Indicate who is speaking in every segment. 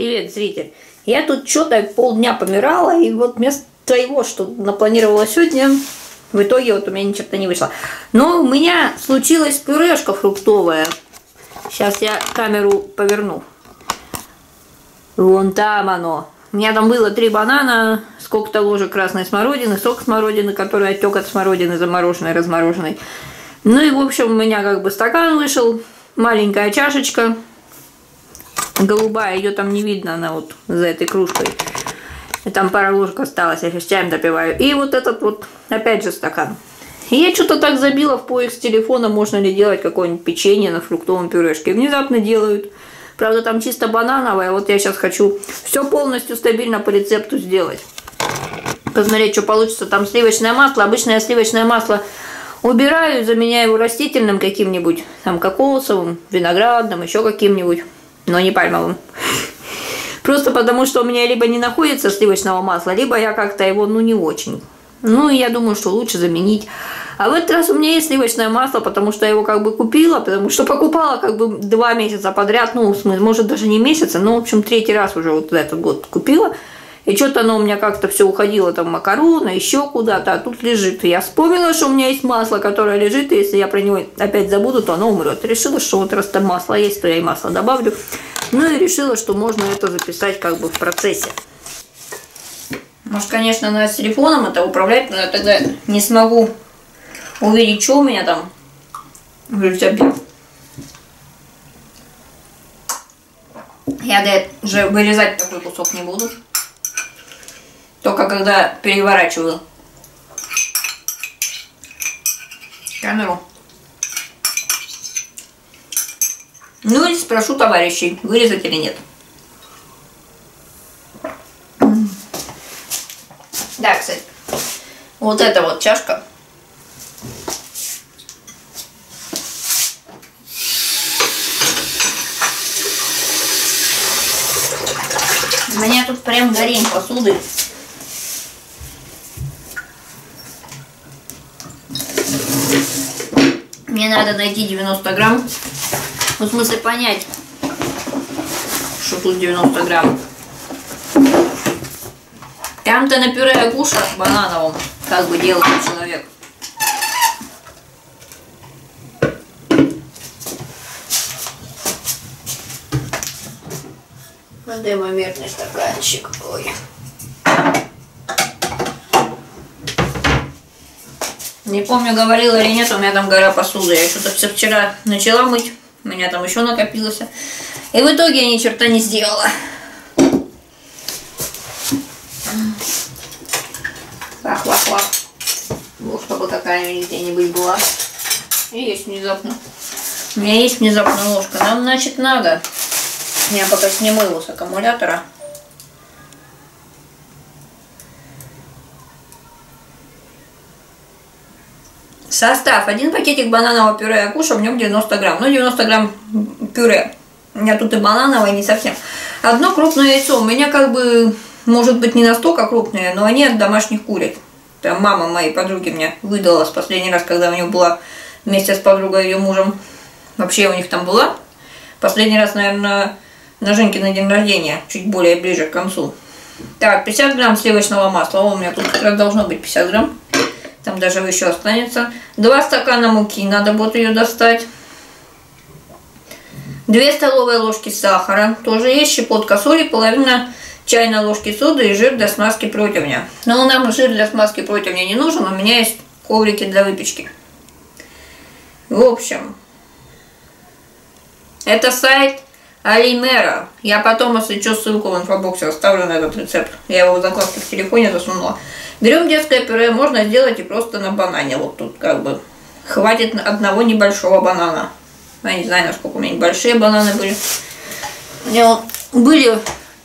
Speaker 1: Привет, зритель. Я тут что-то полдня помирала, и вот вместо того, что напланировала сегодня, в итоге вот у меня ни черта не вышло. Но у меня случилась пюрешка фруктовая. Сейчас я камеру поверну. Вон там оно. У меня там было три банана, сколько-то ложек красной смородины, сок смородины, который отек от смородины замороженной, размороженной. Ну и, в общем, у меня как бы стакан вышел, маленькая чашечка, голубая, ее там не видно, она вот за этой кружкой. И там пара ложек осталось, я сейчас чаем допиваю. И вот этот вот, опять же, стакан. И я что-то так забила в поиск телефона, можно ли делать какое-нибудь печенье на фруктовом пюрешке. Внезапно делают. Правда, там чисто банановое. Вот я сейчас хочу все полностью стабильно по рецепту сделать. Посмотреть, что получится. Там сливочное масло. Обычное сливочное масло убираю, заменяю его растительным каким-нибудь. Там кокосовым, виноградным, еще каким-нибудь. Но не пальмовым. Просто потому, что у меня либо не находится сливочного масла, либо я как-то его, ну, не очень. Ну, я думаю, что лучше заменить а в этот раз у меня есть сливочное масло, потому что я его как бы купила, потому что покупала как бы два месяца подряд, ну, может даже не месяца, но, в общем, третий раз уже вот этот год купила. И что-то оно у меня как-то все уходило, там, макароны, еще куда-то, а тут лежит. И я вспомнила, что у меня есть масло, которое лежит, и если я про него опять забуду, то оно умрет. Решила, что вот раз там масло есть, то я и масло добавлю. Ну и решила, что можно это записать как бы в процессе. Может, конечно, надо с телефоном это управлять, но я тогда не смогу увидеть, что у меня там. Я даже вырезать такой кусок не буду. Только когда переворачиваю камеру. Ну или спрошу товарищей, вырезать или нет. Да, кстати. Вот эта вот чашка У меня тут прям горень посуды. Мне надо найти 90 грамм. Ну, в смысле понять, что тут 90 грамм. Там-то на пюре агуша банановом как бы делает человек. Дымомерный стаканчик. Ой. Не помню, говорила или нет, у меня там гора посуды. Я что-то все вчера начала мыть. У меня там еще накопилось. И в итоге я ни черта не сделала. Вах, вах, вах. Ложка бы какая-нибудь где-нибудь была. И есть внезапно. У меня есть внезапно ложка. Нам, значит, надо. Я пока сниму его с аккумулятора. Состав. Один пакетик бананового пюре я кушаю, в нем 90 грамм. Ну, 90 грамм пюре. У меня тут и банановое, не совсем. Одно крупное яйцо. У меня как бы, может быть, не настолько крупное, но они от домашних куриц. Там мама моей подруги мне выдала с последний раз, когда у нее была вместе с подругой ее мужем. Вообще у них там была. Последний раз, наверное, на Женьке на день рождения, чуть более ближе к концу. Так, 50 грамм сливочного масла. О, у меня тут как раз должно быть 50 грамм. Там даже еще останется. 2 стакана муки, надо будет ее достать. 2 столовые ложки сахара. Тоже есть щепотка соли, половина чайной ложки соды и жир для смазки противня. Но нам жир для смазки противня не нужен, у меня есть коврики для выпечки. В общем, это сайт Алимера. Я потом, если что, ссылку в инфобоксе оставлю на этот рецепт. Я его в закладке в телефоне засунула. Берем детское пюре, можно сделать и просто на банане. Вот тут как бы хватит одного небольшого банана. Я не знаю, насколько у меня небольшие бананы были. У меня вот были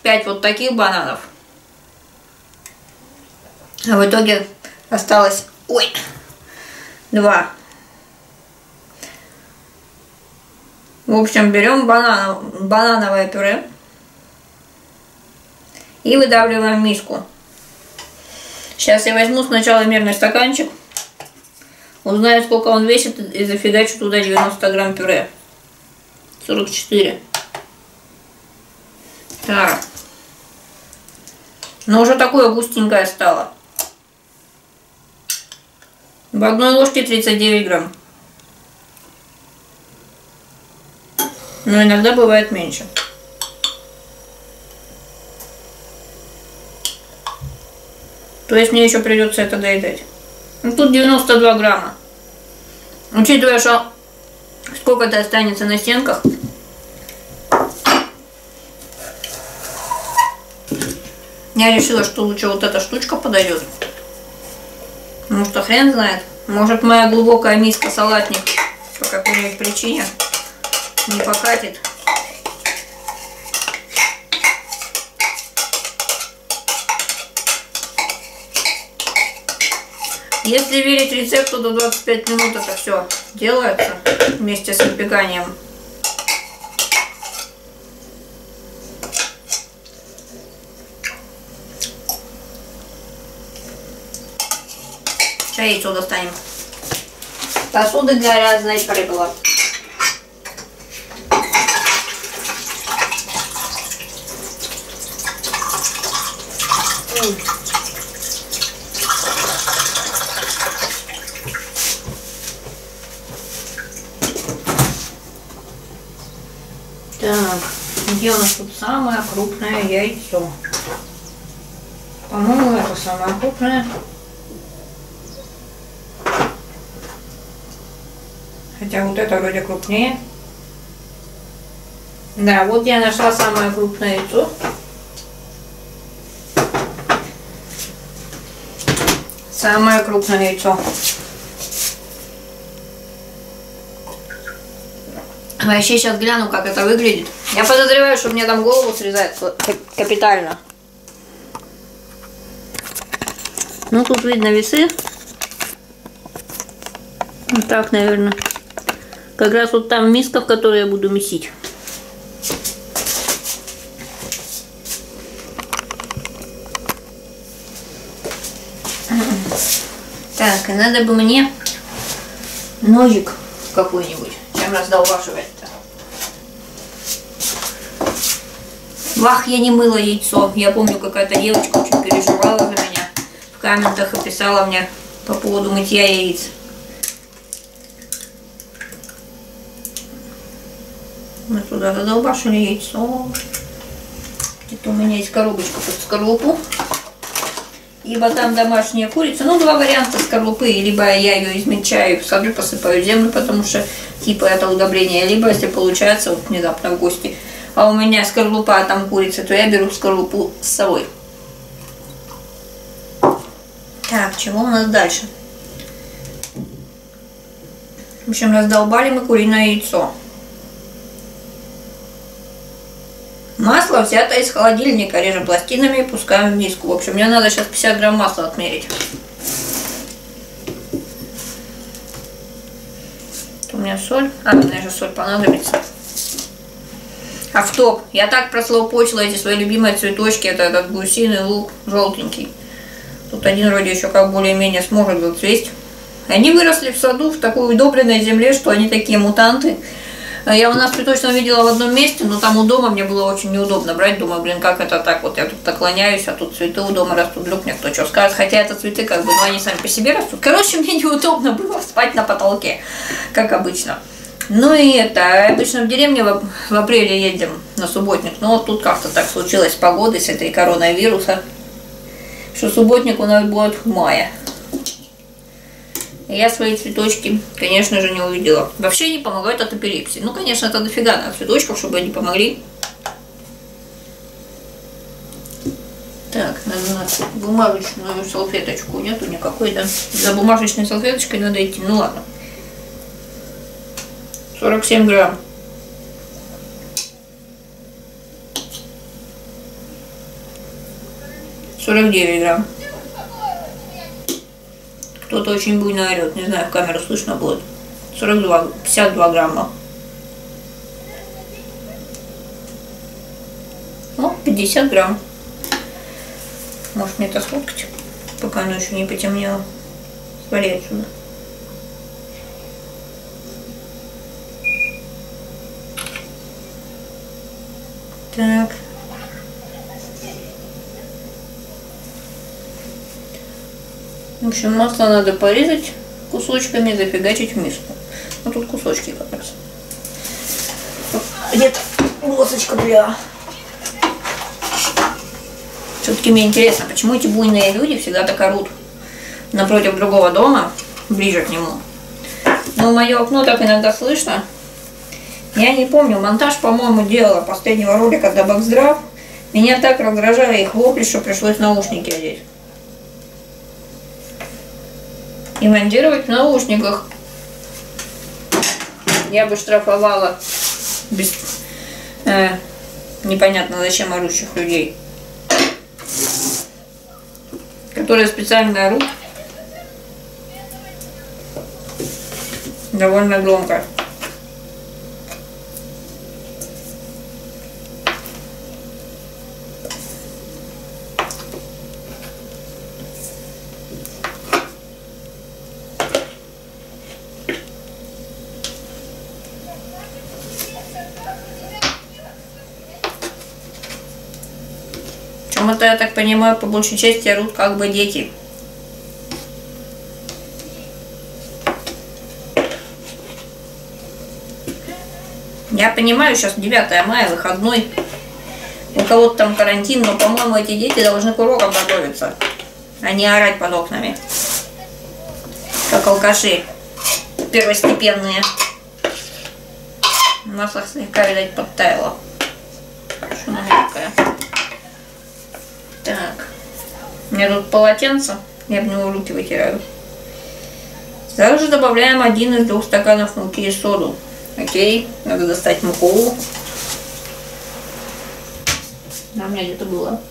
Speaker 1: 5 вот таких бананов. А в итоге осталось, ой, два. В общем, берем банан, банановое пюре и выдавливаем в миску. Сейчас я возьму сначала мерный стаканчик, узнаю, сколько он весит, и зафигачу туда 90 грамм пюре. 44. Так. Но уже такое густенькое стало. В одной ложке 39 грамм. Но иногда бывает меньше. То есть мне еще придется это доедать. Ну, тут 92 грамма. Учитывая, что сколько-то останется на стенках. Я решила, что лучше вот эта штучка подойдет. Ну что хрен знает. Может моя глубокая миска салатник по какой-нибудь причине не покатит. Если верить рецепту, до 25 минут это все делается вместе с выпеканием. Яйцо достанем. Посуды грязной прыгала. Так, где у нас тут самое крупное яйцо? По-моему, это самое крупное. Хотя вот это вроде крупнее. Да, вот я нашла самое крупное яйцо. Самое крупное яйцо. Вообще сейчас гляну, как это выглядит. Я подозреваю, что мне там голову срезают капитально. Ну, тут видно весы. Вот так, наверное. Как раз вот там миска, в которой я буду месить. Так, и надо бы мне ножик какой-нибудь, чем раздолбашивать-то. Вах, я не мыла яйцо. Я помню, какая-то девочка очень переживала за меня. В комментах и писала мне по поводу мытья яиц. Мы туда задолбашили яйцо. Где-то у меня есть коробочка под скорлупу. Ибо там домашняя курица. Ну, два варианта скорлупы. Либо я ее измельчаю, в саду посыпаю землю, потому что типа это удобрение. Либо, если получается, вот внезапно в гости, а у меня скорлупа, а там курица, то я беру скорлупу с собой. Так, чего у нас дальше? В общем, раздолбали мы куриное яйцо. Масло взято из холодильника, режем пластинами и пускаем в миску. В общем, мне надо сейчас 50 грамм масла отмерить. у меня соль. А, мне же соль понадобится. Автоп. Я так прослопочила эти свои любимые цветочки. Это этот гусиный лук желтенький. Тут один вроде еще как более-менее сможет зацвесть. Они выросли в саду в такой удобренной земле, что они такие мутанты. А я у нас цветочного видела в одном месте, но там у дома мне было очень неудобно брать. Думаю, блин, как это так? Вот я тут наклоняюсь, а тут цветы у дома растут. Вдруг мне кто что скажет. Хотя это цветы как бы, ну они сами по себе растут. Короче, мне неудобно было спать на потолке, как обычно. Ну и это, обычно в деревне в, апреле едем на субботник, но вот тут как-то так случилось с с этой коронавируса, что субботник у нас будет в мае. Я свои цветочки, конечно же, не увидела. Вообще не помогают от эпилепсии. Ну, конечно, это дофига на цветочков, чтобы они помогли. Так, надо бумажечную салфеточку. Нету никакой, да? За бумажечной салфеточкой надо идти. Ну ладно. 47 грамм. Сорок девять грамм. Кто-то очень буйно орет, не знаю, в камеру слышно будет. 42, 52 грамма. Ну, 50 грамм. Может мне это сфоткать, пока оно еще не потемнело. Свали отсюда. Так. В общем, масло надо порезать кусочками и зафигачить в миску. Ну тут кусочки как раз. Где-то досочка для... Все-таки мне интересно, почему эти буйные люди всегда так орут напротив другого дома, ближе к нему. Но мое окно так иногда слышно. Я не помню, монтаж, по-моему, делала последнего ролика для Бакздрав. Меня так раздражали их вопли, что пришлось наушники одеть. И монтировать в наушниках. Я бы штрафовала без, э, непонятно зачем орущих людей, которые специально орут довольно громко. Я так понимаю, по большей части орут как бы дети. Я понимаю, сейчас 9 мая, выходной. У кого-то там карантин, но, по-моему, эти дети должны к урокам готовиться, а не орать под окнами. Как алкаши первостепенные. Масло слегка, видать, подтаяло. Что она такая? Так. У меня тут полотенце. Я в него руки вытираю. Также добавляем один из двух стаканов муки и соду. Окей, надо достать муку. Да, у меня где-то было.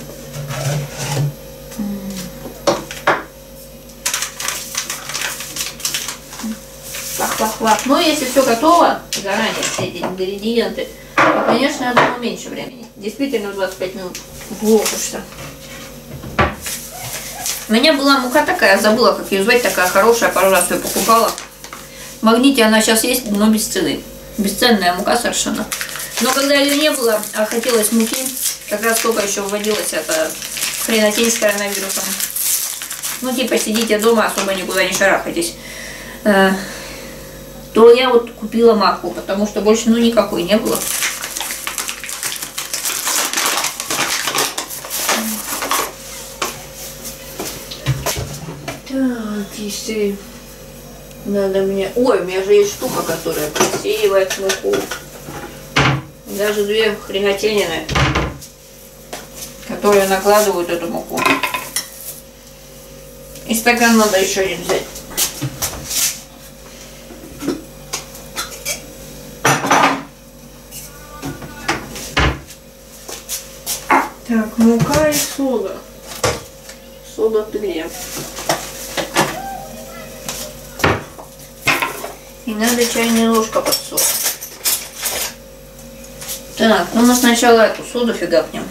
Speaker 1: Пах-пах-пах. Но если все готово, заранее все эти ингредиенты, то, конечно, думаю, меньше времени. Действительно, 25 минут. Плохо что. У меня была мука такая, забыла, как ее звать, такая хорошая, пару раз ее покупала. В магните она сейчас есть, но без цены. Бесценная мука совершенно. Но когда ее не было, а хотелось муки, как раз только еще вводилась эта хренотень с коронавирусом. Ну, типа, сидите дома, особо никуда не шарахайтесь. Э, то я вот купила маку, потому что больше, ну, никакой не было. кисти. Надо мне... Ой, у меня же есть штука, которая просеивает муку. Даже две хренотенины, которые накладывают эту муку. И стакан надо еще один взять. Так, мука и сода. Сода 2. И надо чайная ложка под соль. Так, ну мы сначала эту соду фигакнем.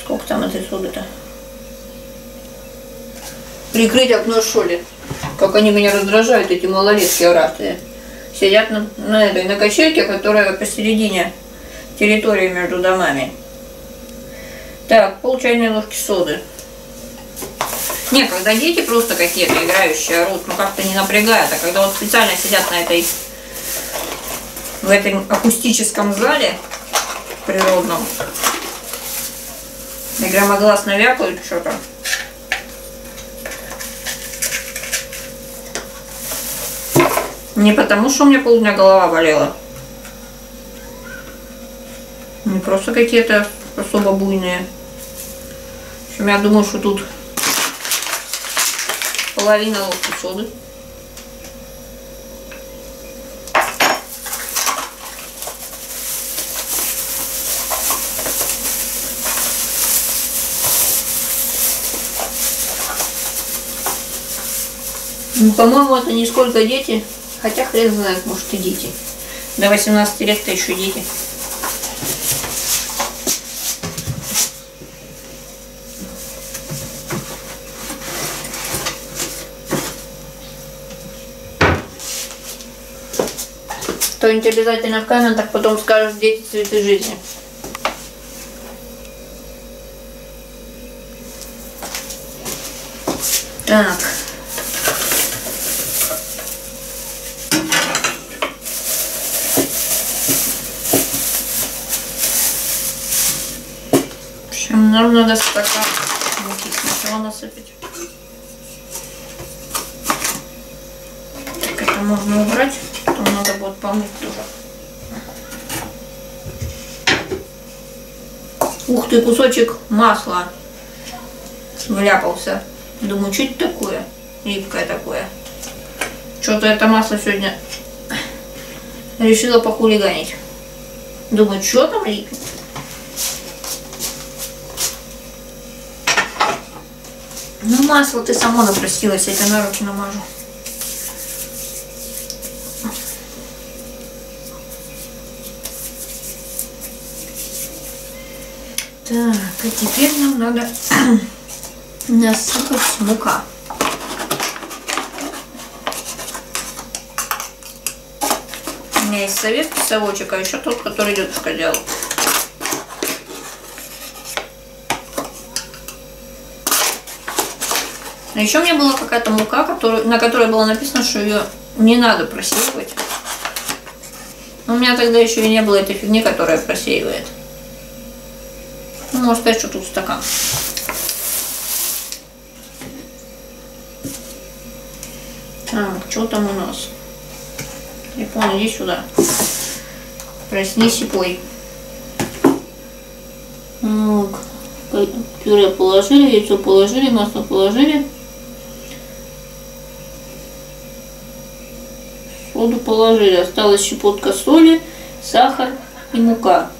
Speaker 1: Сколько там этой соды-то? Прикрыть окно что ли? Как они меня раздражают, эти малолетки оратые. Сидят на, на этой, на качельке, которая посередине территории между домами. Так, пол чайной ложки соды. Не, когда дети просто какие-то играющие орут, ну как-то не напрягает, а когда вот специально сидят на этой, в этом акустическом зале природном, и громогласно вякают что-то. Не потому, что у меня полдня голова болела. Не просто какие-то особо буйные. В общем, я думаю, что тут половина ложки соды. Ну, по-моему, это не сколько дети, хотя хрен знает, может и дети. До 18 лет-то еще дети. Кто-нибудь обязательно в комментах потом скажет «Дети цветы жизни». Так. В общем, нам надо стакан муки сначала насыпать. Так, это можно убрать, потом надо будет помыть тоже. Ух ты, кусочек масла вляпался. Думаю, что это такое? Липкое такое. Что-то это масло сегодня решила похулиганить. Думаю, что там липнет? Ну, масло ты само напросилась, я тебе на руки намажу. А теперь нам надо насыпать мука. У меня есть советский совочек, а еще тот, который дедушка делал. А еще у меня была какая-то мука, которую, на которой было написано, что ее не надо просеивать. Но у меня тогда еще и не было этой фигни, которая просеивает. Ну, может сказать, что тут стакан. Так, что там у нас? Телефон, иди сюда. Проснись и пой. Так, пюре положили, яйцо положили, масло положили. Соду положили. Осталась щепотка соли, сахар и мука.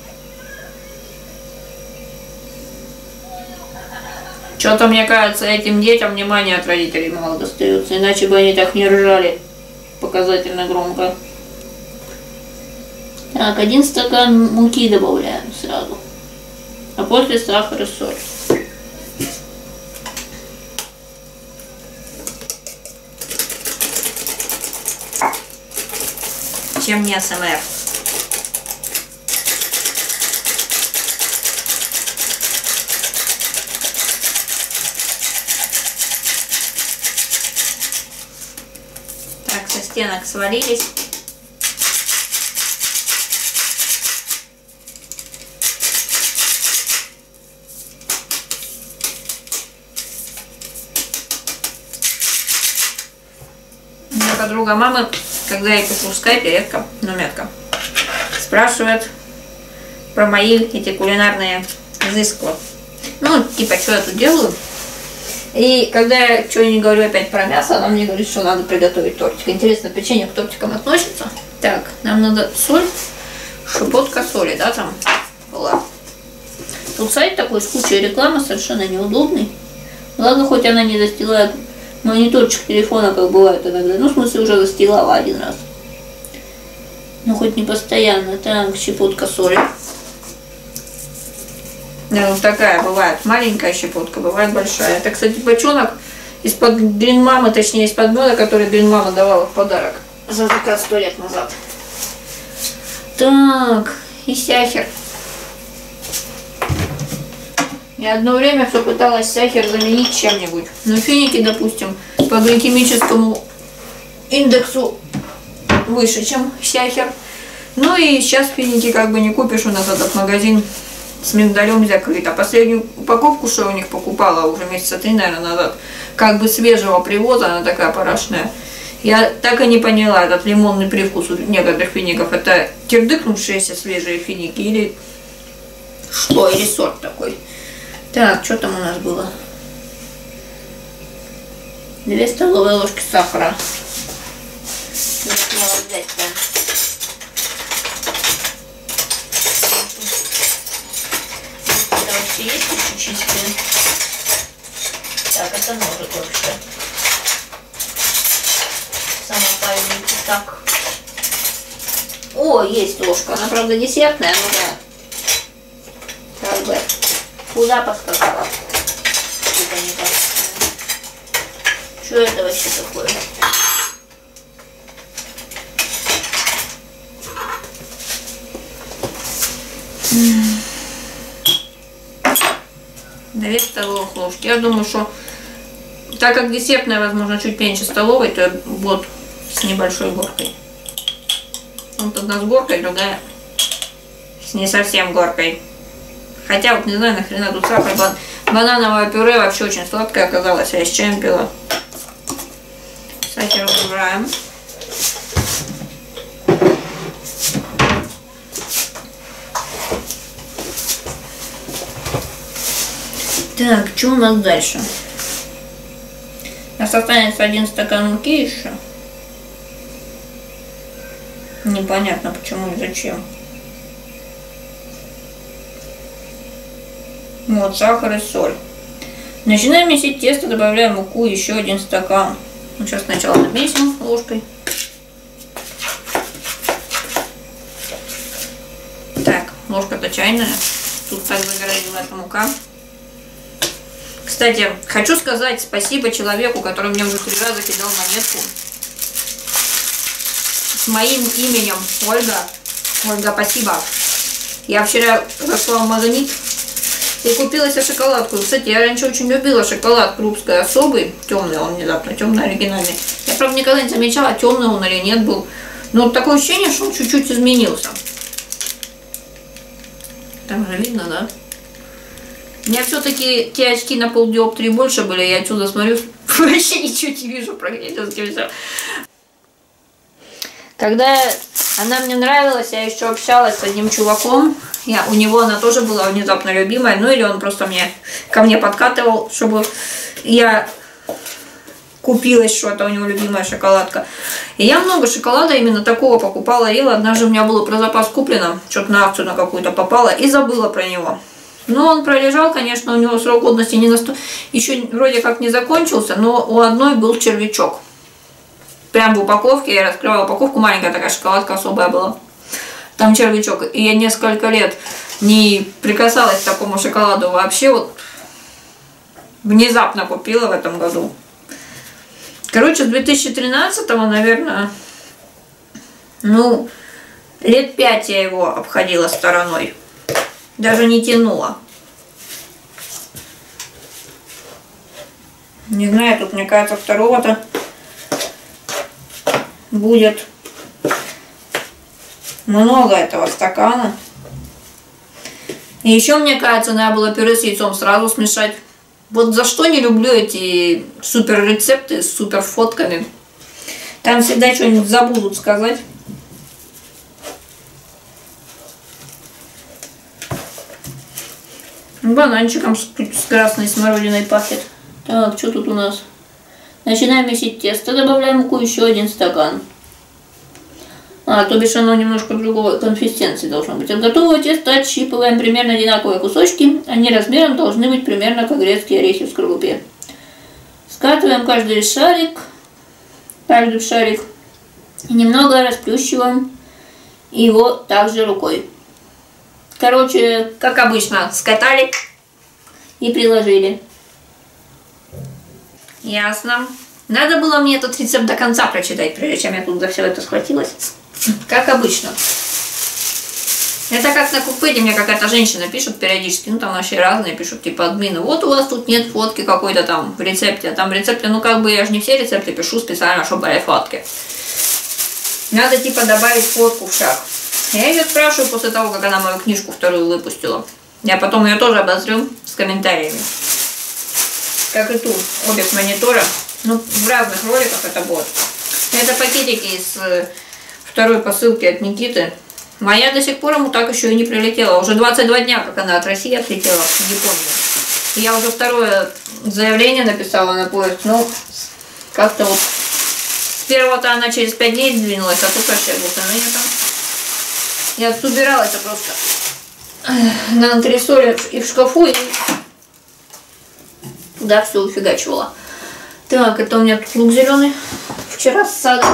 Speaker 1: Что-то, мне кажется, этим детям внимание от родителей мало достается, иначе бы они так не ржали показательно громко. Так, один стакан муки добавляем сразу. А после сахар и соль. Чем не СМР? Так, со стенок свалились. Меня подруга мамы, когда я пишу в скайпе, редко, но метко, спрашивает про мои эти кулинарные изысков. Ну, типа, что я тут делаю. И когда я что-нибудь говорю опять про мясо, она мне говорит, что надо приготовить тортик. Интересно, печенье к тортикам относится? Так, нам надо соль, шипотка соли, да, там была. Тут сайт такой с кучей рекламы, совершенно неудобный. Ладно, хоть она не застилает мониторчик телефона, как бывает иногда. Ну, в смысле, уже застилала один раз. Ну, хоть не постоянно. Так, щепотка соли. Вот такая бывает. Маленькая щепотка, бывает большая. Это, кстати, бочонок из-под мамы, точнее, из-под меда, который мама давала в подарок. За заказ сто лет назад. Так, и сахар. Я одно время все пыталась сахар заменить чем-нибудь. Но финики, допустим, по гликемическому индексу выше, чем сахар. Ну и сейчас финики как бы не купишь, у нас этот магазин с миндалем закрыт. А последнюю упаковку, что я у них покупала уже месяца три, наверное, назад, как бы свежего привоза, она такая порошная. Я так и не поняла, этот лимонный привкус у некоторых фиников, это кирдыкнувшиеся свежие финики или что, или сорт такой. Так, что там у нас было? Две столовые ложки сахара. Надо взять, да. Это вообще есть еще чистые? Так, это ножик вообще. Самопальный так. О, есть ложка. Она, правда, десертная, но да. Как бы. Куда поскакала? Так. Что это вообще такое? Две столовых ложки. Я думаю, что Так как десертная, возможно, чуть меньше столовой, то вот с небольшой горкой. Вот одна с горкой, другая с не совсем горкой. Хотя вот не знаю, нахрена тут сахар. Банановое пюре вообще очень сладкое оказалось, я с чаем пила. Сахар убираем. Так, что у нас дальше? У нас останется один стакан муки еще. Непонятно почему и зачем. Вот, сахар и соль. Начинаем месить тесто, добавляем муку, еще один стакан. Ну, сейчас сначала намесим ложкой. Так, ложка-то чайная. Тут так загорелила эта мука. Кстати, хочу сказать спасибо человеку, который мне уже три раза кидал монетку с моим именем Ольга. Ольга, спасибо. Я вчера зашла в магнит и купила себе шоколадку. Кстати, я раньше очень любила шоколад крупской особый, темный он внезапно, темный оригинальный. Я, правда, никогда не замечала, темный он или нет был. Но такое ощущение, что он чуть-чуть изменился. Там же видно, да? У меня все-таки те очки на полдиоптрии больше были, я отсюда смотрю, вообще ничего не вижу практически все. Когда она мне нравилась, я еще общалась с одним чуваком, я, у него она тоже была внезапно любимая, ну или он просто мне ко мне подкатывал, чтобы я купилась что-то, у него любимая шоколадка. И я много шоколада именно такого покупала, ела. Однажды у меня было про запас куплено, что-то на акцию на какую-то попало, и забыла про него. Но он пролежал, конечно, у него срок годности не насто... еще вроде как не закончился, но у одной был червячок. Прям в упаковке, я раскрывала упаковку, маленькая такая шоколадка особая была. Там червячок. И я несколько лет не прикасалась к такому шоколаду вообще. Вот внезапно купила в этом году. Короче, с 2013 наверное, ну, лет пять я его обходила стороной. Даже не тянула. Не знаю, тут, мне кажется, второго-то будет много этого стакана. И еще, мне кажется, надо было пюре с яйцом сразу смешать. Вот за что не люблю эти супер рецепты с супер фотками. Там всегда что-нибудь забудут сказать. Бананчиком с, с красной смородиной пахнет. Так, что тут у нас? Начинаем месить тесто, добавляем муку еще один стакан. А, то бишь оно немножко другого консистенции должно быть. От готового теста отщипываем примерно одинаковые кусочки. Они размером должны быть примерно как грецкие орехи в скорлупе. Скатываем каждый шарик, каждый шарик и немного расплющиваем его также рукой. Короче, как обычно, скатали и приложили. Ясно. Надо было мне этот рецепт до конца прочитать, прежде чем я тут за все это схватилась. Как обычно. Это как на купеде мне какая-то женщина пишет периодически, ну там вообще разные пишут, типа админы, вот у вас тут нет фотки какой-то там в рецепте, а там в рецепте, ну как бы я же не все рецепты пишу специально, чтобы были фотки. Надо типа добавить фотку в шаг. Я ее спрашиваю после того, как она мою книжку вторую выпустила. Я потом ее тоже обозрю с комментариями. Как и ту, обе с монитора. Ну, в разных роликах это будет. Это пакетики из э, второй посылки от Никиты. Моя до сих пор ему так еще и не прилетела. Уже 22 дня, как она от России отлетела в Японию. Я уже второе заявление написала на поезд. Ну, как-то вот... С первого-то она через 5 дней двинулась, а тут вообще было там. Я тут убирала это просто на антресоле и в шкафу, и туда все уфигачивала. Так, это у меня тут лук зеленый. Вчера с сада.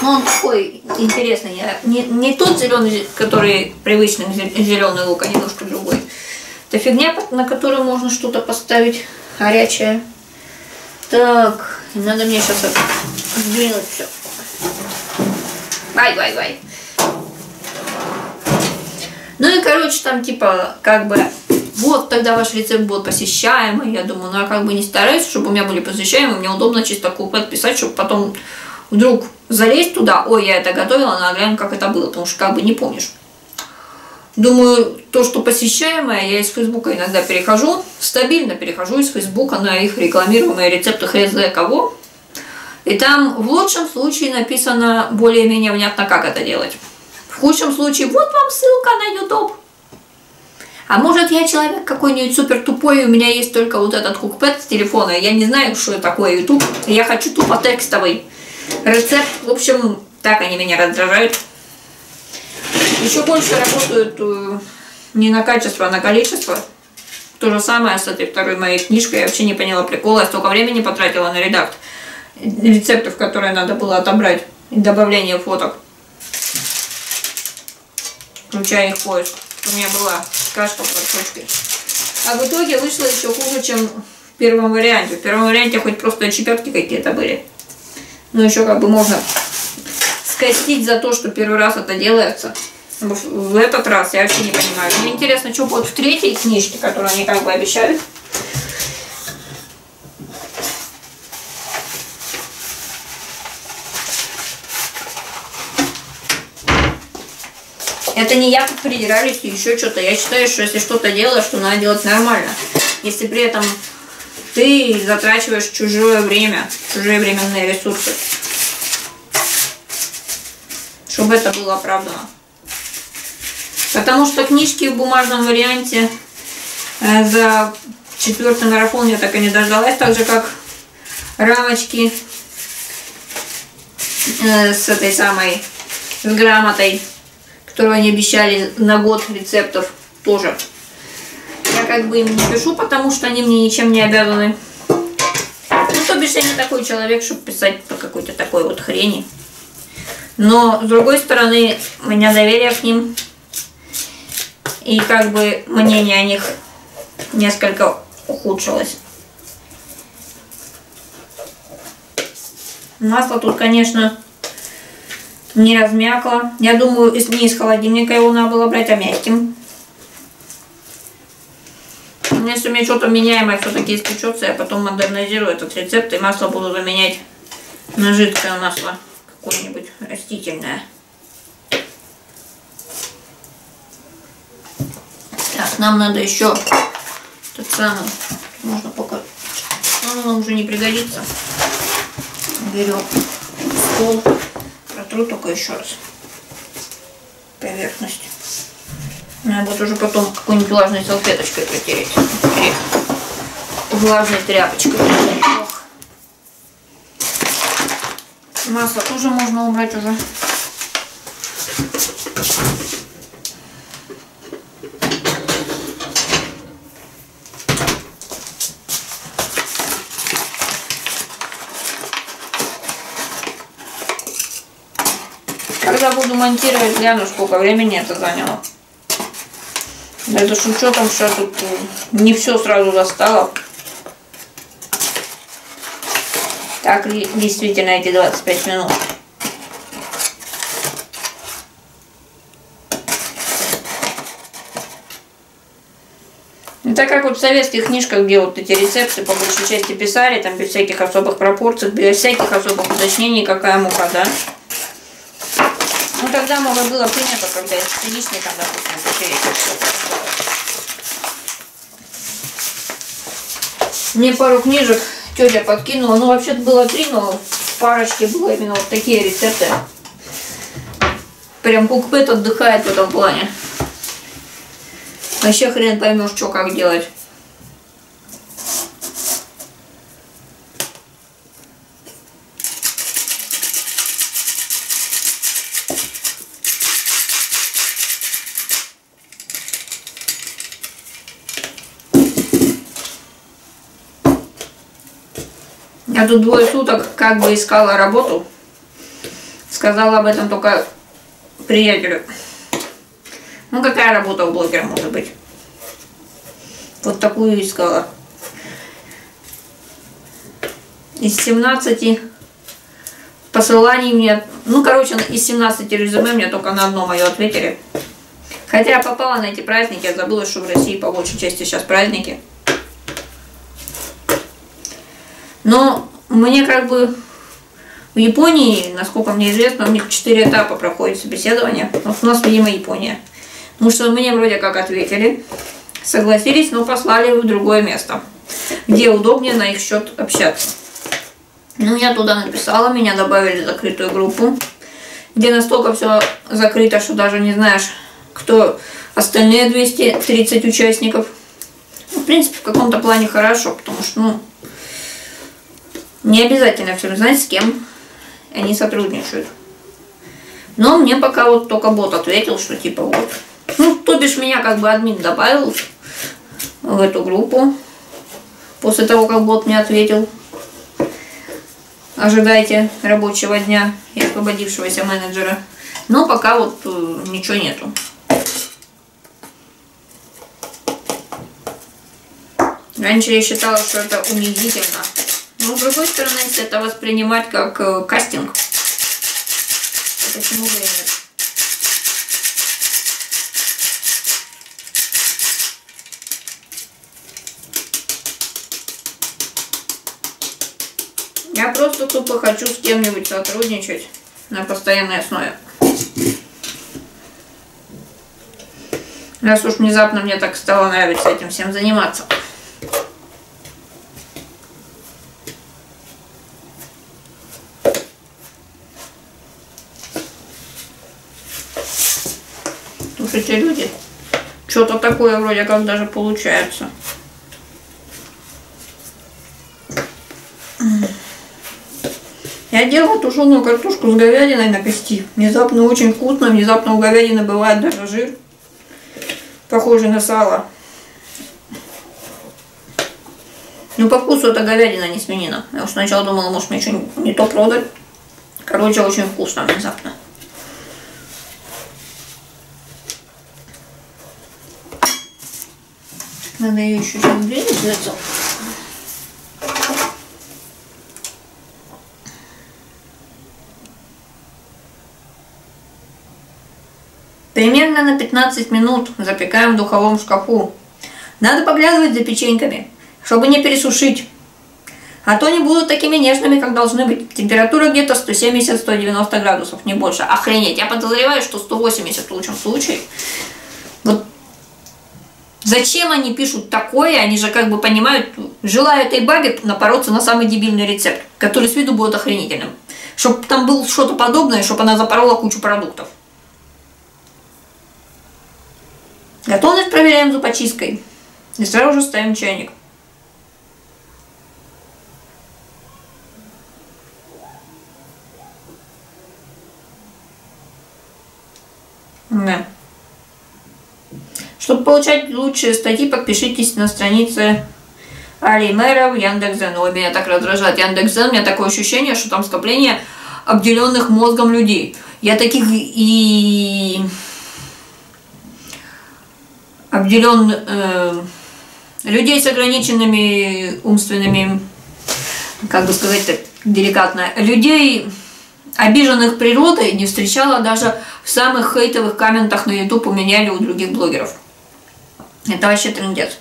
Speaker 1: Ну, он такой интересный. Я, не, не тот зеленый, который привычный зеленый лук, а немножко другой. Это фигня, на которую можно что-то поставить горячее. Так, надо мне сейчас сдвинуть все. Вай. Ну и, короче, там типа, как бы, вот тогда ваш рецепт будет посещаемый. Я думаю, ну я как бы не стараюсь, чтобы у меня были посещаемые, мне удобно чисто купать писать, чтобы потом вдруг залезть туда, ой, я это готовила, надо глянуть, как это было, потому что как бы не помнишь. Думаю, то, что посещаемое, я из Фейсбука иногда перехожу, стабильно перехожу из Фейсбука на их рекламируемые рецепты ХСД кого. И там в лучшем случае написано более-менее внятно, как это делать. Худшем случае, вот вам ссылка на YouTube. А может я человек какой-нибудь супер тупой, и у меня есть только вот этот кукпэд с телефона, я не знаю, что такое YouTube, я хочу тупо текстовый рецепт. В общем, так они меня раздражают. Еще больше работают э, не на качество, а на количество. То же самое с этой второй моей книжкой. Я вообще не поняла прикола. Я столько времени потратила на редакт рецептов, которые надо было отобрать. Добавление фоток. Включая их поиск. У меня была кашка под точкой. А в итоге вышло еще хуже, чем в первом варианте. В первом варианте хоть просто щепетки какие-то были. Но еще как бы можно скостить за то, что первый раз это делается. В этот раз я вообще не понимаю. Мне интересно, что будет в третьей книжке, которую они как бы обещают. Это не я тут придираюсь и еще что-то. Я считаю, что если что-то делаешь, что надо делать нормально. Если при этом ты затрачиваешь чужое время, чужие временные ресурсы. Чтобы это было оправдано. Потому что книжки в бумажном варианте э, за четвертый марафон я так и не дождалась, так же как рамочки э, с этой самой, с грамотой, которую они обещали на год рецептов тоже. Я как бы им не пишу, потому что они мне ничем не обязаны. Ну, то бишь, я не такой человек, чтобы писать по какой-то такой вот хрени. Но, с другой стороны, у меня доверие к ним и как бы мнение о них несколько ухудшилось. Масло тут, конечно, не размякло. Я думаю, не из холодильника его надо было брать, а мягким. Если у меня что-то меняемое все-таки испечется, я потом модернизирую этот рецепт и масло буду заменять на жидкое масло какое-нибудь растительное. Так, нам надо еще тот самый, можно пока, он нам уже не пригодится. Берем стол, протру только еще раз поверхность. Надо будет уже потом какой-нибудь влажной салфеточкой протереть. Влажной тряпочкой. Масло тоже можно убрать уже. Когда буду монтировать, гляну, сколько времени это заняло. Это с учетом, что тут не все сразу достало. Так действительно эти 25 минут? Это как вот в советских книжках, где вот эти рецепты по большей части писали, там без всяких особых пропорций, без всяких особых уточнений, какая мука, да? Много было принято, когда из яичником, допустим, потереть Мне пару книжек тетя подкинула. Ну, вообще-то было три, но в парочке было именно вот такие рецепты. Прям кукпет отдыхает в этом плане. Вообще хрен поймешь, что как делать. Я тут двое суток как бы искала работу. Сказала об этом только приятелю. Ну, какая работа у блогера может быть? Вот такую искала. Из 17 посыланий мне... Ну, короче, из 17 резюме мне только на одно мое ответили. Хотя я попала на эти праздники, я забыла, что в России по большей части сейчас праздники. Но мне как бы в Японии, насколько мне известно, у них четыре этапа проходит собеседование. Вот у нас, видимо, Япония. Потому что мне вроде как ответили, согласились, но послали в другое место, где удобнее на их счет общаться. Ну, я туда написала, меня добавили в закрытую группу, где настолько все закрыто, что даже не знаешь, кто остальные 230 участников. Ну, в принципе, в каком-то плане хорошо, потому что, ну, не обязательно все знать, с кем они сотрудничают. Но мне пока вот только бот ответил, что типа вот. Ну, то бишь меня как бы админ добавил в эту группу. После того, как бот мне ответил. Ожидайте рабочего дня и освободившегося менеджера. Но пока вот э, ничего нету. Раньше я считала, что это унизительно. Но с другой стороны, если это воспринимать как э, кастинг, то почему бы и нет? Я просто тупо хочу с кем-нибудь сотрудничать на постоянной основе. Раз уж внезапно мне так стало нравиться этим всем заниматься. Слушайте, люди, что-то такое вроде как даже получается. Я делала тушеную картошку с говядиной на кости. Внезапно очень вкусно, внезапно у говядины бывает даже жир, похожий на сало. Ну, по вкусу это говядина, не свинина. Я уж сначала думала, может, мне что-нибудь не то продать. Короче, очень вкусно внезапно. Надо ее еще сейчас греть лицо. Примерно на 15 минут запекаем в духовом шкафу. Надо поглядывать за печеньками, чтобы не пересушить. А то они будут такими нежными, как должны быть. Температура где-то 170-190 градусов, не больше. Охренеть. Я подозреваю, что 180 в лучшем случае. Вот Зачем они пишут такое? Они же как бы понимают, желая этой бабе напороться на самый дебильный рецепт, который с виду будет охренительным. Чтобы там было что-то подобное, чтобы она запорола кучу продуктов. Готовность проверяем зубочисткой. И сразу же ставим чайник. Да. Чтобы получать лучшие статьи, подпишитесь на странице Али Мэра в Яндекс.Зен. Ой, меня так раздражает Яндекс.Зен. У меня такое ощущение, что там скопление обделенных мозгом людей. Я таких и обделен э, людей с ограниченными умственными, как бы сказать так деликатно, людей, обиженных природой, не встречала даже в самых хейтовых комментах на YouTube у меня или у других блогеров. Это вообще трендец.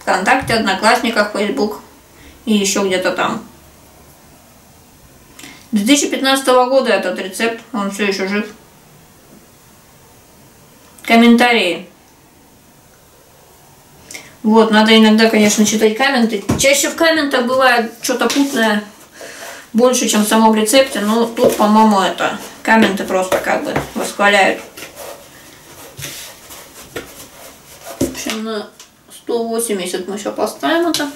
Speaker 1: ВКонтакте, Одноклассниках, Фейсбук и еще где-то там. 2015 года этот рецепт, он все еще жив. Комментарии. Вот, надо иногда, конечно, читать комменты. Чаще в комментах бывает что-то путное больше, чем в самом рецепте, но тут, по-моему, это комменты просто как бы восхваляют. В общем, на 180 мы еще поставим это.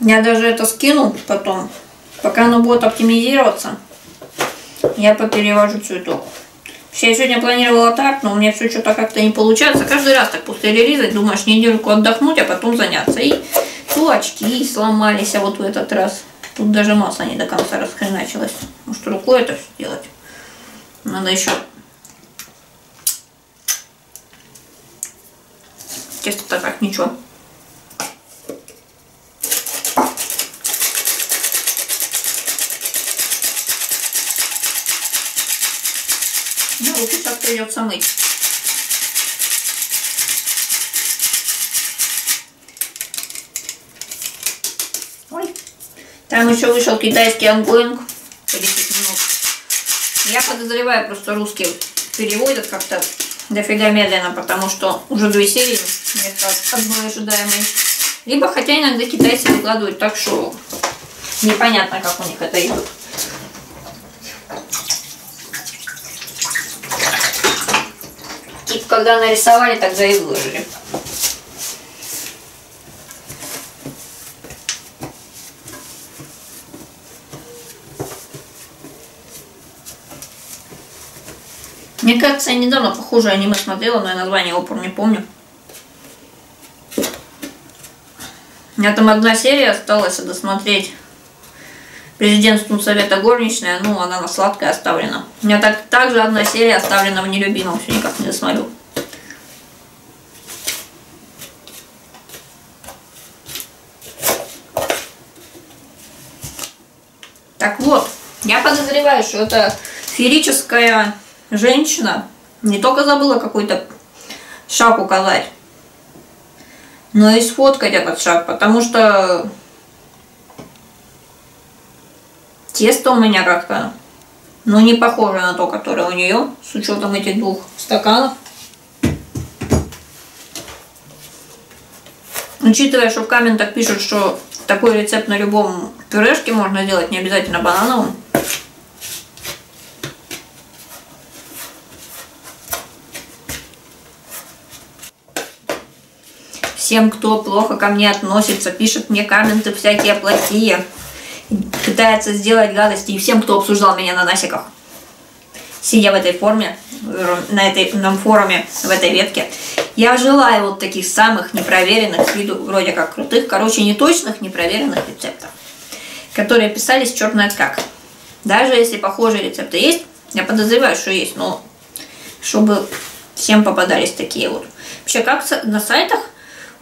Speaker 1: Я даже это скину потом. Пока оно будет оптимизироваться, я поперевожу цветок. Я сегодня планировала так, но у меня все что-то как-то не получается. Каждый раз так после релиза думаешь недельку отдохнуть, а потом заняться. И то очки сломались, а вот в этот раз. Тут даже масса не до конца расхреначилась. Может рукой это все делать. Надо еще тесто-то как ничего. Мыть. Ой. Там еще вышел китайский ангоинг по 10 минут. Я подозреваю, просто русские переводят как-то дофига медленно, потому что уже две серии вместо одной ожидаемой. Либо, хотя иногда китайцы выкладывают так, что непонятно, как у них это идет. Когда нарисовали, тогда и выложили. Мне кажется, я недавно похожее аниме смотрела, но я название его не помню. У меня там одна серия осталась досмотреть. Президентству Совета горничная, ну, она на сладкое оставлена. У меня так, также одна серия оставлена в нелюбимом, все никак не досмотрю. Так вот, я подозреваю, что это феерическая женщина не только забыла какой-то шаг указать, но и сфоткать этот шаг, потому что тесто у меня как-то, ну, не похоже на то, которое у нее, с учетом этих двух стаканов. Учитывая, что в комментах пишут, что такой рецепт на любом пюрешке можно делать, не обязательно банановым, всем, кто плохо ко мне относится, пишет мне комменты всякие плохие, пытается сделать гадости, и всем, кто обсуждал меня на насиках, сидя в этой форме, на этой на форуме, в этой ветке, я желаю вот таких самых непроверенных, вроде как крутых, короче, неточных, непроверенных рецептов, которые писались черно как. Даже если похожие рецепты есть, я подозреваю, что есть, но чтобы всем попадались такие вот. Вообще, как на сайтах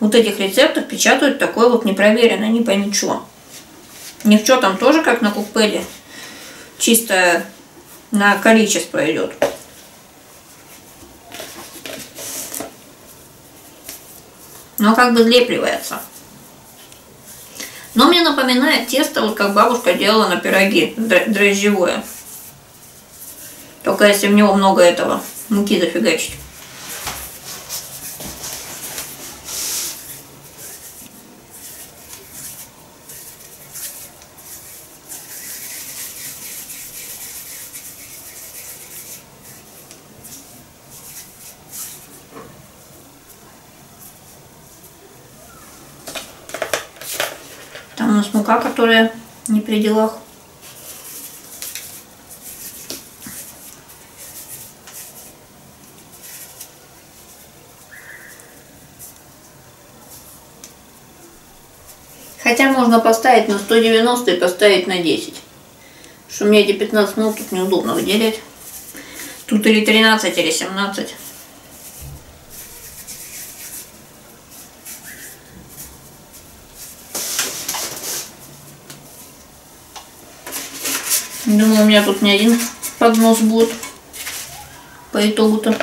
Speaker 1: вот этих рецептов печатают такое вот непроверенное, не пойми что. Ни в там тоже, как на кукпеде, чисто на количество идет. Но как бы слепливается. Но мне напоминает тесто, вот как бабушка делала на пироги дрожжевое. Только если в него много этого муки зафигачить. у нас мука, которая не при делах. Хотя можно поставить на 190 и поставить на 10. Что мне эти 15 минут тут неудобно выделять. Тут или 13, или 17. Думаю, у меня тут не один поднос будет по итогу-то.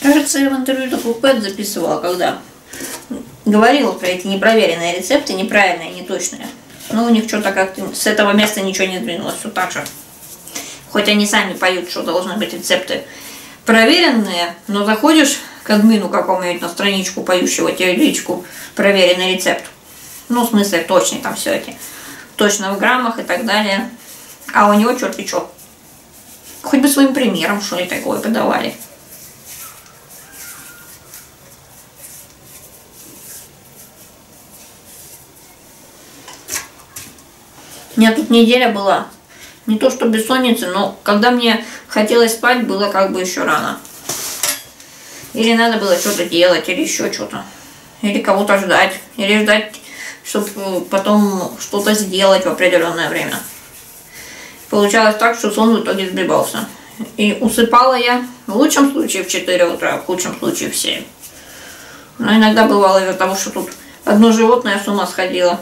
Speaker 1: Кажется, я в интервью такой пэт записывала, когда говорила про эти непроверенные рецепты, неправильные, неточные. Но у них что-то как-то с этого места ничего не сдвинулось, все так же. Хоть они сами поют, что должны быть рецепты проверенные, но заходишь к админу какому-нибудь на страничку поющего тебе личку проверенный рецепт. Ну, в смысле, точный там все эти. Точно в граммах и так далее. А у него черт и чё. Хоть бы своим примером, что ли, такое подавали. У меня тут неделя была. Не то что бессонница, но когда мне хотелось спать, было как бы еще рано. Или надо было что-то делать, или еще что-то. Или кого-то ждать. Или ждать, чтобы потом что-то сделать в определенное время. получалось так, что сон в итоге сбивался. И усыпала я в лучшем случае в 4 утра, в худшем случае в 7. Но иногда бывало из-за того, что тут одно животное с ума сходило.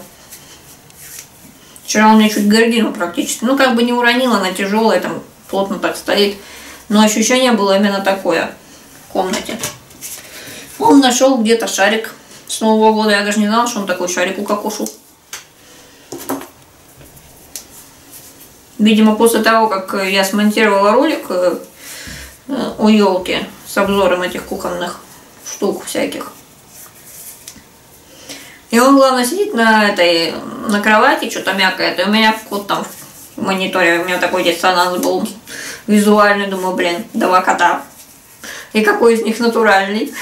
Speaker 1: Вчера у меня чуть гордину практически, ну как бы не уронила, она тяжелая, там плотно так стоит. Но ощущение было именно такое в комнате. Он нашел где-то шарик с Нового года. Я даже не знала, что он такой шарик укокошил. Видимо, после того, как я смонтировала ролик э, о елке с обзором этих кухонных штук всяких. И он, главное, сидит на этой, на кровати, что-то мякает. И у меня вот там в мониторе, у меня такой диссонанс был визуальный. Думаю, блин, два кота. И какой из них натуральный?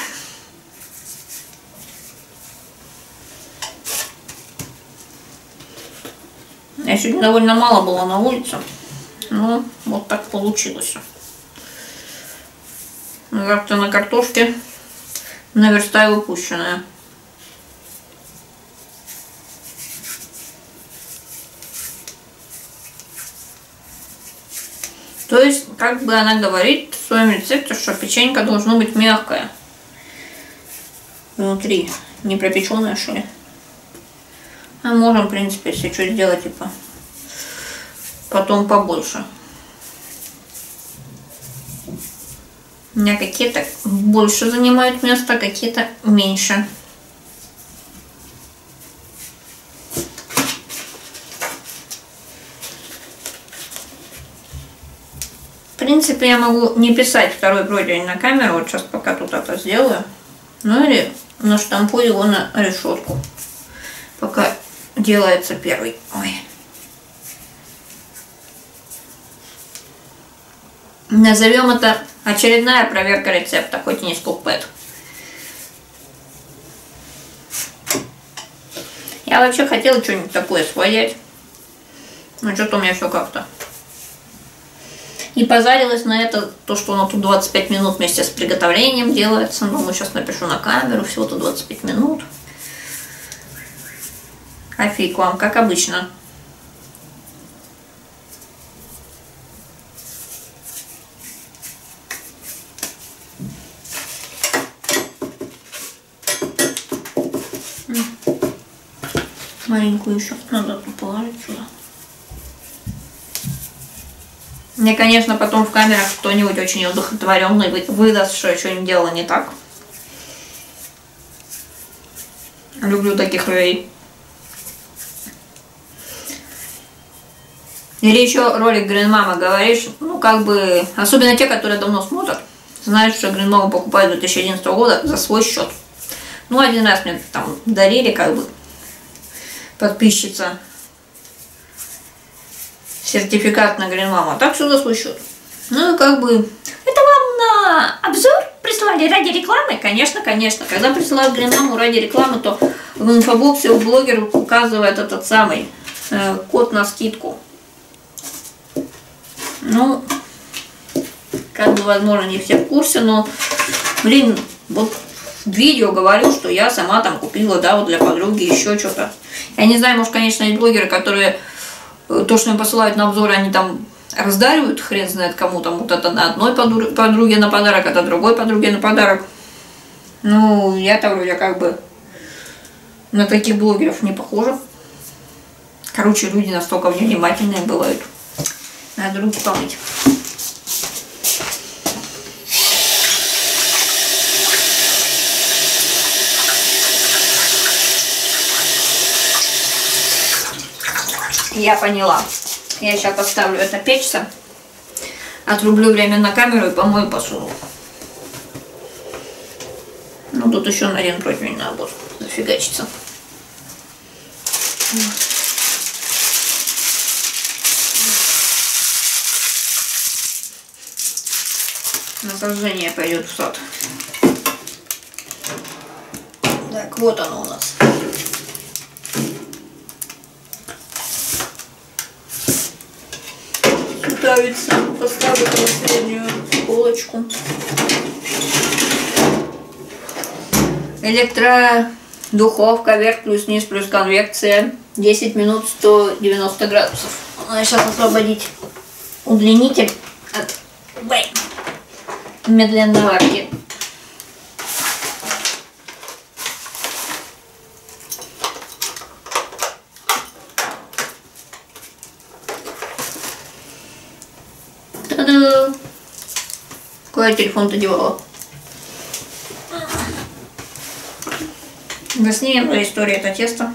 Speaker 1: Я сегодня довольно мало была на улице. Ну, вот так получилось. Как-то на картошке наверстаю упущенное. То есть, как бы она говорит в своем рецепте, что печенька должно быть мягкое. Внутри. Не пропеченное, что ли? А можем, в принципе, если что сделать, типа, потом побольше. У меня какие-то больше занимают место, какие-то меньше. Принципе, я могу не писать второй противень на камеру, вот сейчас пока тут это сделаю. Ну или наштампую его на решетку, пока делается первый. Ой. Назовем это очередная проверка рецепта, хоть и не скуппет. Я вообще хотела что-нибудь такое своять. Но что-то у меня все как-то. И позарилась на это, то, что оно тут 25 минут вместе с приготовлением делается. Ну, сейчас напишу на камеру, всего-то 25 минут. А фиг вам, как обычно. Маленькую еще надо положить сюда. Мне, конечно, потом в камерах кто-нибудь очень удохотворенный выдаст, что я что-нибудь делала не так. Люблю таких людей. Или еще ролик Mama говоришь, ну как бы, особенно те, которые давно смотрят, знают, что Mama покупает 2011 года за свой счет. Ну, один раз мне там дарили, как бы, подписчица сертификат на Mama, так за свой счет. Ну, как бы, это вам на обзор присылали ради рекламы? Конечно, конечно. Когда присылают Mama ради рекламы, то в инфобоксе у блогера указывает этот самый э, код на скидку. Ну, как бы, возможно, не все в курсе, но, блин, вот в видео говорю, что я сама там купила, да, вот для подруги еще что-то. Я не знаю, может, конечно, есть блогеры, которые то, что им посылают на обзоры, они там раздаривают, хрен знает кому, там вот это на одной подруге на подарок, это другой подруге на подарок. Ну, я-то вроде как бы на таких блогеров не похожа. Короче, люди настолько внимательные бывают. Надо руки помыть. Я поняла. Я сейчас поставлю это печься. Отрублю время на камеру и помою посуду. Ну, тут еще на один противень набор зафигачится. Вот. Насаждение пойдет в сад. Так, вот оно у нас. Ставится, поставлю на среднюю полочку. Электродуховка, вверх плюс низ плюс конвекция. 10 минут 190 градусов. Надо сейчас освободить удлинитель от медленной варки. Куда я телефон-то девала? Заснимем про историю это тесто.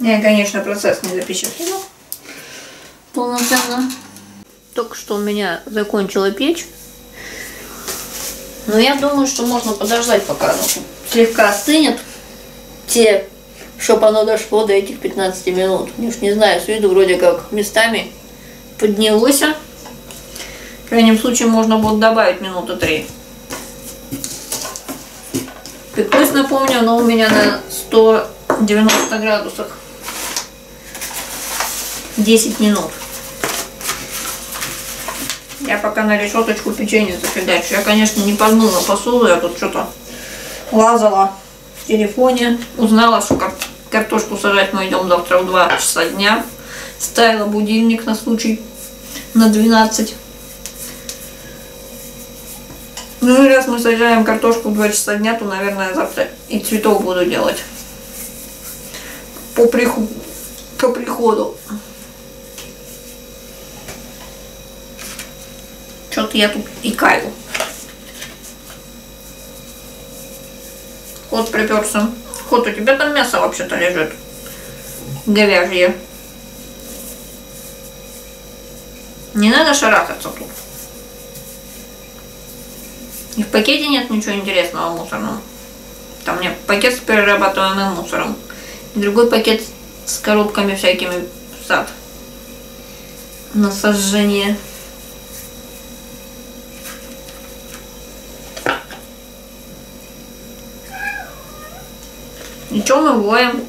Speaker 1: Я, конечно, процесс не запечатлела полноценно. Только что у меня закончила печь. Но я думаю, что можно подождать, пока оно слегка остынет. Те, чтобы оно дошло до этих 15 минут. Я уж не знаю, с виду вроде как местами поднялось. В крайнем случае можно будет добавить минуты три. Пеклось, напомню, но у меня на 190 градусах 10 минут. Я пока на решеточку печенье зафигачу. Я, конечно, не подмыла посуду, я тут что-то лазала в телефоне. Узнала, что кар картошку сажать мы идем завтра в 2 часа дня. Ставила будильник на случай на 12. Ну и раз мы сажаем картошку в 2 часа дня, то, наверное, завтра и цветов буду делать. По, приху... по приходу. Что-то я тут икаю. Кот приперся. Кот, у тебя там мясо вообще-то лежит. Говяжье. Не надо шарахаться тут. И в пакете нет ничего интересного мусорного. Там мне пакет с перерабатываемым мусором. И другой пакет с коробками всякими в сад. На сожжение. Ничего мы воем.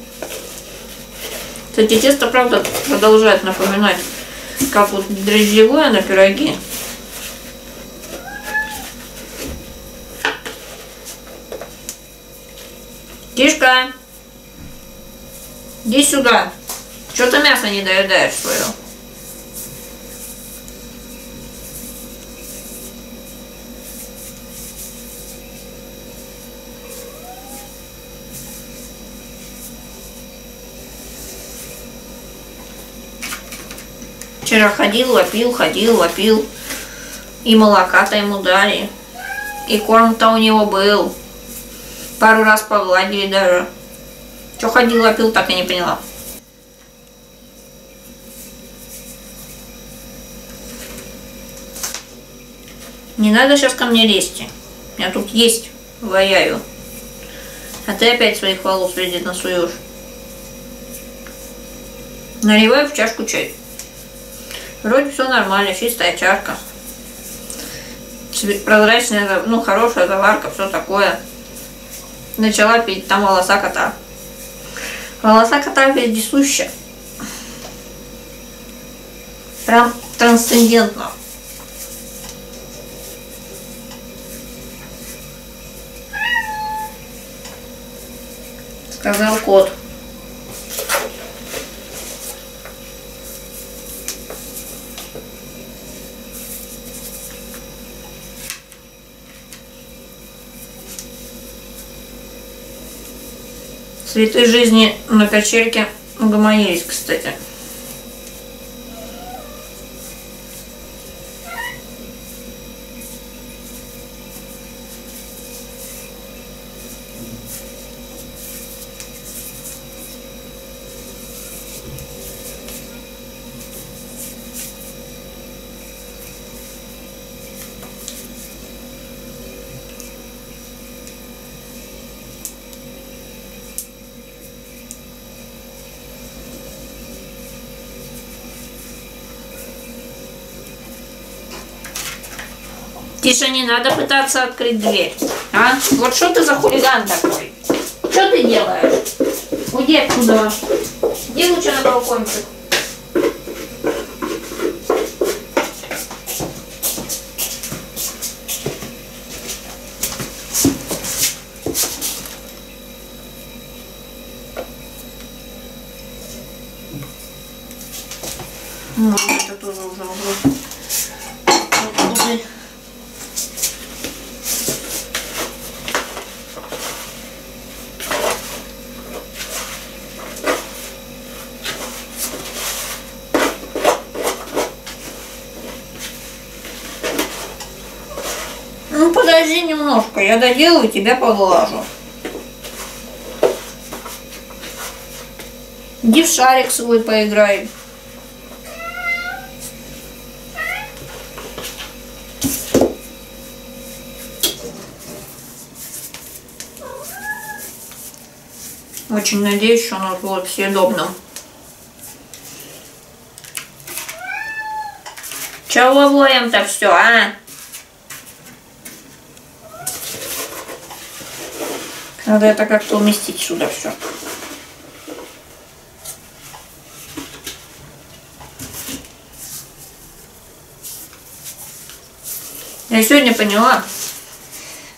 Speaker 1: Кстати, тесто, правда, продолжает напоминать, как вот дрожжевое на пироги. Тишка, иди сюда. Что ты мясо не доедаешь свое? Вчера ходил, лопил, ходил, лопил. И молока-то ему дали. И корм-то у него был. Пару раз погладили даже. Что ходил, лопил, так и не поняла. Не надо сейчас ко мне лезть. Я тут есть, ваяю. А ты опять своих волос везде насуешь. Наливаю в чашку чай. Вроде все нормально, чистая чашка. Прозрачная, ну, хорошая заварка, все такое. Начала пить, там волоса кота. Волоса кота вездесуща. Прям трансцендентно. Сказал кот. Цветы жизни на качельке угомонились, кстати. Тише, не надо пытаться открыть дверь. А? Вот что ты за хулиган такой? Что ты делаешь? Уйди отсюда. Иди лучше на балкончик. Может, это тоже уже уже. Ну подожди немножко, я доделаю, тебя поглажу. Иди в шарик свой поиграй. Очень надеюсь, что оно будет съедобным. Чего воем-то все, а? Надо это как-то уместить сюда все. Я сегодня поняла,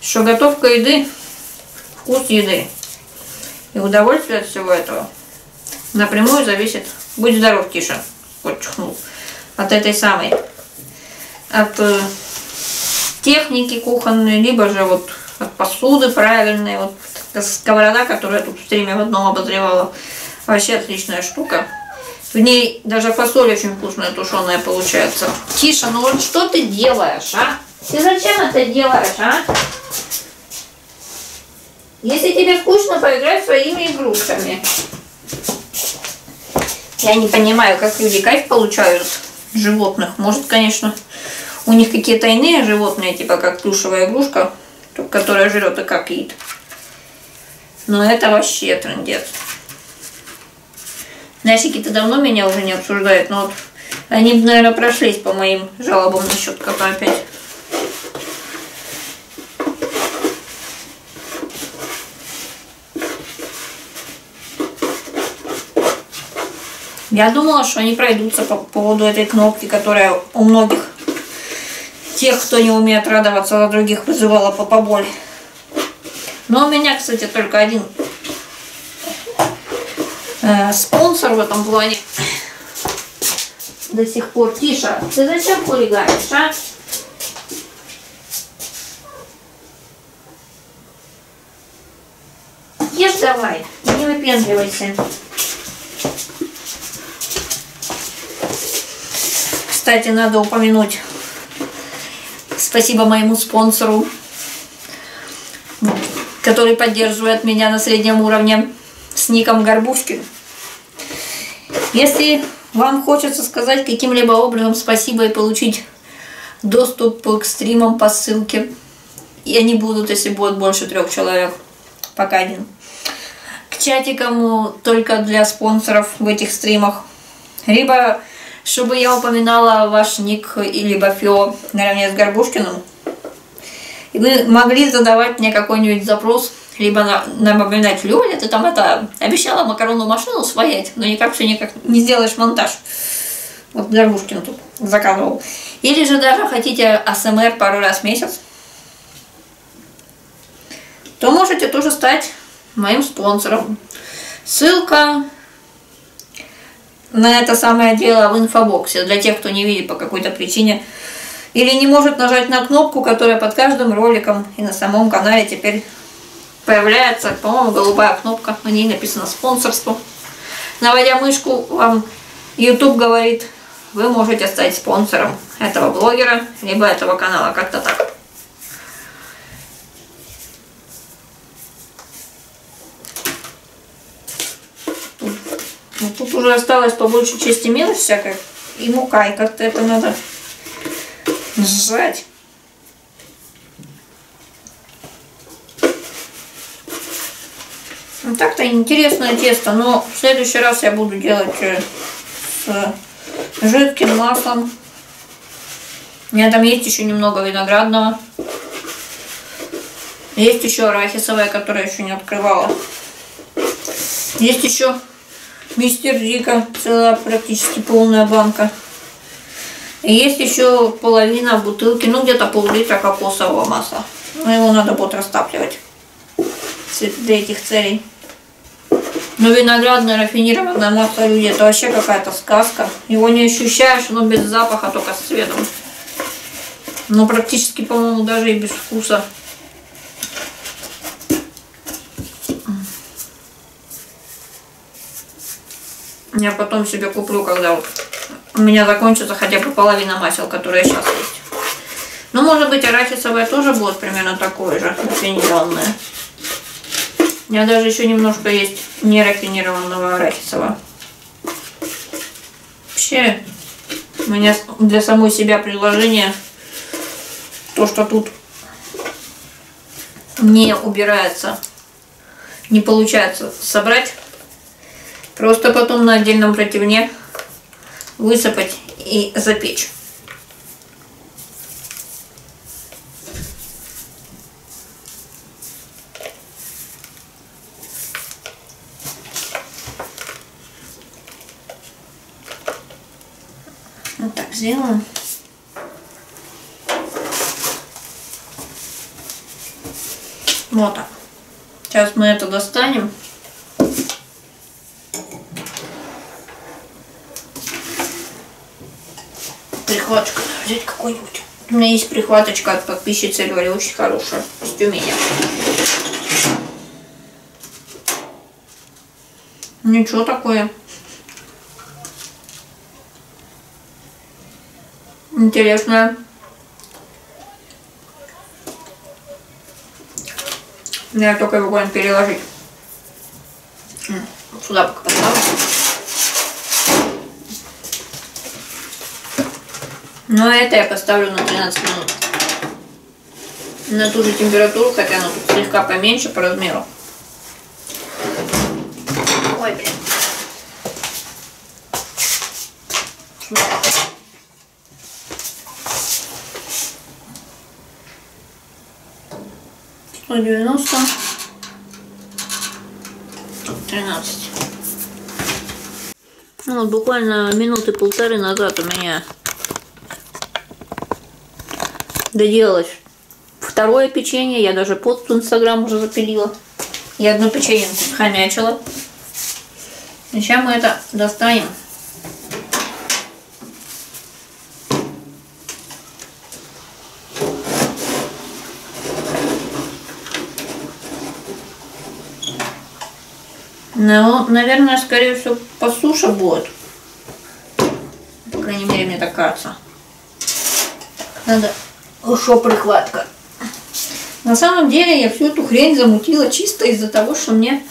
Speaker 1: что готовка еды – вкус еды. И удовольствие от всего этого напрямую зависит, будь здоров, Тиша, вот от этой самой, от э, техники кухонной, либо же вот от посуды правильной, вот сковорода, которую я тут в стриме в одном обозревала, вообще отличная штука. В ней даже фасоль очень вкусная, тушеная получается. Тиша, ну вот что ты делаешь, а? Ты зачем это делаешь, а? Если тебе скучно, поиграй своими игрушками. Я не понимаю, как люди кайф получают животных. Может, конечно, у них какие-то иные животные, типа как плюшевая игрушка, которая жрет и как едит. Но это вообще трендец. Насики-то давно меня уже не обсуждают, но вот они, наверное, прошлись по моим жалобам насчет кота опять. Я думала, что они пройдутся по поводу этой кнопки, которая у многих тех, кто не умеет радоваться за других, вызывала попоболь. Но у меня, кстати, только один э, спонсор в этом плане. До сих пор. Тиша, ты зачем хулиганишь, а? Ешь давай, не выпендривайся. Кстати, надо упомянуть спасибо моему спонсору, который поддерживает меня на среднем уровне с ником Горбушкин. Если вам хочется сказать каким-либо образом спасибо и получить доступ к стримам по ссылке, и они будут, если будет больше трех человек, пока один. К чатикам только для спонсоров в этих стримах. Либо чтобы я упоминала ваш ник или Бафио наравне с Горбушкиным. Вы могли задавать мне какой-нибудь запрос, либо на, напоминать, Лёля, ты там это, обещала макаронную машину своять, но никак все никак не сделаешь монтаж. Вот Горбушкин тут заказывал. Или же даже хотите АСМР пару раз в месяц, то можете тоже стать моим спонсором. Ссылка на это самое дело в инфобоксе, для тех, кто не видит по какой-то причине, или не может нажать на кнопку, которая под каждым роликом и на самом канале теперь появляется, по-моему, голубая кнопка, на ней написано спонсорство. Наводя мышку, вам YouTube говорит, вы можете стать спонсором этого блогера, либо этого канала, как-то так. Ну, тут уже осталось по большей части мелочь всякая. И мука, и как-то это надо сжать. Ну, так-то интересное тесто, но в следующий раз я буду делать э, с жидким маслом. У меня там есть еще немного виноградного. Есть еще арахисовая, которая еще не открывала. Есть еще Мистер Рика, целая практически полная банка. Есть еще половина бутылки, ну где-то пол-литра кокосового масла. Но его надо будет растапливать для этих целей. Но виноградное рафинированное масло люди, это вообще какая-то сказка. Его не ощущаешь, но без запаха, только с цветом. Но практически, по-моему, даже и без вкуса. Я потом себе куплю, когда вот у меня закончится хотя бы половина масел, которые сейчас есть. Ну, может быть, арахисовое тоже будет примерно такое же, рафинированное. У меня даже еще немножко есть нерафинированного арахисового. Вообще, у меня для самой себя предложение то, что тут не убирается, не получается собрать, просто потом на отдельном противне высыпать и запечь. Вот так сделаем. Вот так. Сейчас мы это достанем. Прихваточку взять какой-нибудь. У меня есть прихваточка от подписчицы Лёли, очень хорошая, из Тюмени. Ничего такое. Интересная. Я только его куда переложить. Сюда пока поставлю. Ну а это я поставлю на 13 минут. На ту же температуру, хотя она тут слегка поменьше по размеру. Ой, блин. Сюда. 190 13 ну, вот буквально минуты полторы назад у меня доделалось второе печенье. Я даже пост в Инстаграм уже запилила. Я одно печенье хомячила. Сейчас мы это достанем. Ну, наверное, скорее всего, по суше будет. По крайней мере, мне так кажется. Надо еще прихватка. На самом деле, я всю эту хрень замутила чисто из-за того, что мне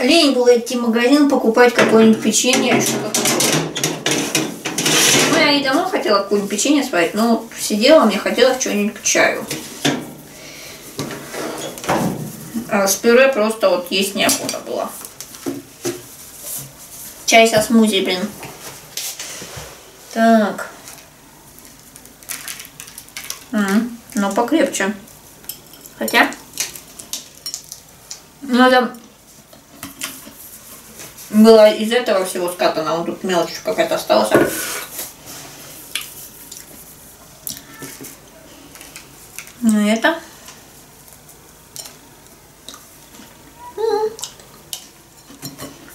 Speaker 1: лень было идти в магазин покупать какое-нибудь печенье. Ну, я и давно хотела какое-нибудь печенье сварить, но сидела, мне хотелось что-нибудь к чаю. А с пюре просто вот есть неохота была. Чай со смузи, блин. Так. М ну, покрепче. Хотя... Ну, это было из этого всего скатано. Вот тут мелочь какая-то осталась. Ну, это...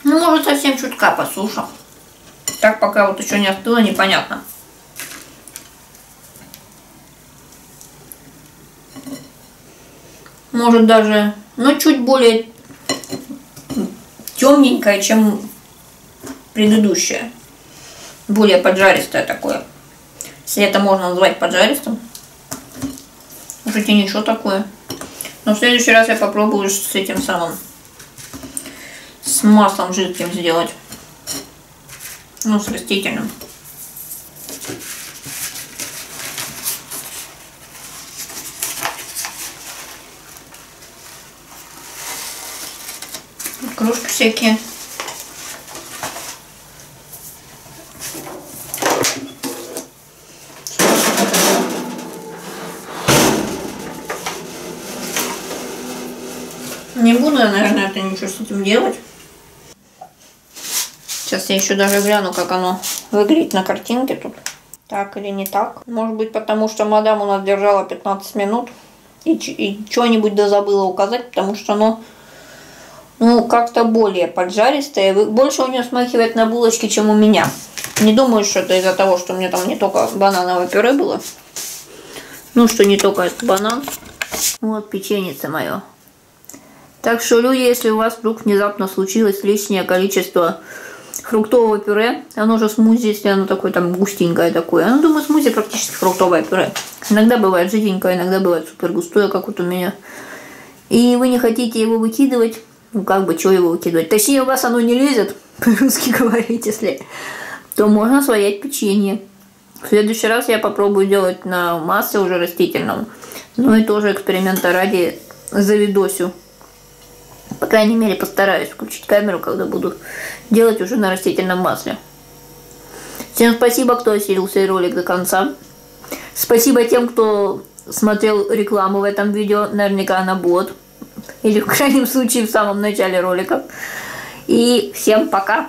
Speaker 1: Ну, может, совсем чутка по суше. Так, пока вот еще не остыло, непонятно. Может даже, ну, чуть более темненькое, чем предыдущее. Более поджаристое такое. Если это можно назвать поджаристым. Хоть и ничего такое. Но в следующий раз я попробую с этим самым с маслом жидким сделать. Ну, с растительным. Кружки всякие. Не буду я, наверное, это ничего с этим делать. Сейчас я еще даже гляну, как оно выглядит на картинке тут. Так или не так. Может быть, потому что мадам у нас держала 15 минут. И что-нибудь да забыла указать, потому что оно ну, как-то более поджаристое. Больше у нее смахивает на булочки, чем у меня. Не думаю, что это из-за того, что у меня там не только банановое пюре было. Ну, что не только этот банан. Вот печеница мое. Так что, люди, если у вас вдруг внезапно случилось лишнее количество фруктового пюре, оно же смузи, если оно такое там густенькое такое. Ну, думаю, смузи практически фруктовое пюре. Иногда бывает жиденькое, иногда бывает супер густое, как вот у меня. И вы не хотите его выкидывать, ну, как бы, что его выкидывать? Точнее, у вас оно не лезет, по-русски говорить, если, то можно своять печенье. В следующий раз я попробую делать на массе уже растительном. Ну и тоже эксперимента ради завидосю. По крайней мере, постараюсь включить камеру, когда буду делать уже на растительном масле. Всем спасибо, кто осилился ролик до конца. Спасибо тем, кто смотрел рекламу в этом видео. Наверняка она бот. Или в крайнем случае в самом начале ролика. И всем пока!